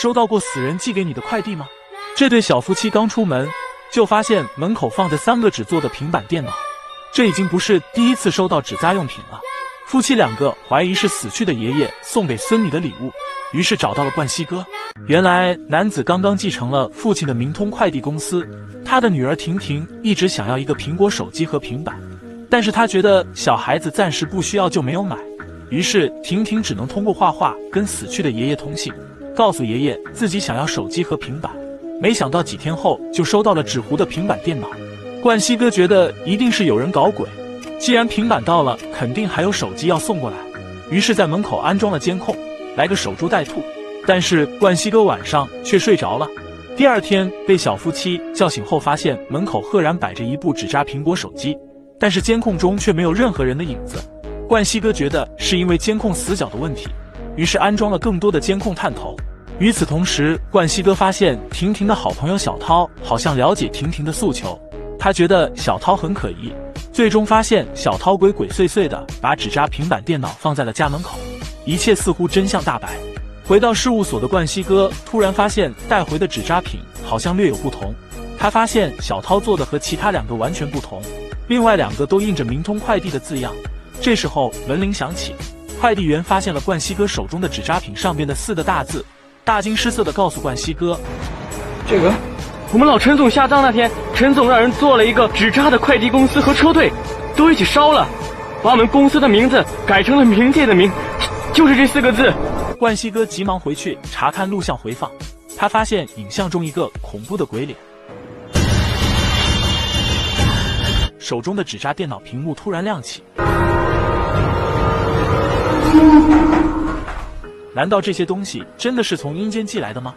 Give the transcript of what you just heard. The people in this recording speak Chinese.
收到过死人寄给你的快递吗？这对小夫妻刚出门，就发现门口放着三个纸做的平板电脑。这已经不是第一次收到纸扎用品了。夫妻两个怀疑是死去的爷爷送给孙女的礼物，于是找到了冠希哥。原来男子刚刚继承了父亲的明通快递公司，他的女儿婷婷一直想要一个苹果手机和平板，但是他觉得小孩子暂时不需要，就没有买。于是婷婷只能通过画画跟死去的爷爷通信，告诉爷爷自己想要手机和平板。没想到几天后就收到了纸糊的平板电脑。冠希哥觉得一定是有人搞鬼，既然平板到了，肯定还有手机要送过来，于是，在门口安装了监控，来个守株待兔。但是冠希哥晚上却睡着了。第二天被小夫妻叫醒后，发现门口赫然摆着一部纸扎苹果手机，但是监控中却没有任何人的影子。冠希哥觉得是因为监控死角的问题，于是安装了更多的监控探头。与此同时，冠希哥发现婷婷的好朋友小涛好像了解婷婷的诉求。他觉得小涛很可疑，最终发现小涛鬼鬼祟祟的把纸扎平板电脑放在了家门口，一切似乎真相大白。回到事务所的冠希哥突然发现带回的纸扎品好像略有不同，他发现小涛做的和其他两个完全不同，另外两个都印着明通快递的字样。这时候门铃响起，快递员发现了冠希哥手中的纸扎品上边的四个大字，大惊失色的告诉冠希哥：“这个。”我们老陈总下葬那天，陈总让人做了一个纸扎的快递公司和车队，都一起烧了，把我们公司的名字改成了“冥界”的“冥”，就是这四个字。冠希哥急忙回去查看录像回放，他发现影像中一个恐怖的鬼脸，手中的纸扎电脑屏幕突然亮起。难道这些东西真的是从阴间寄来的吗？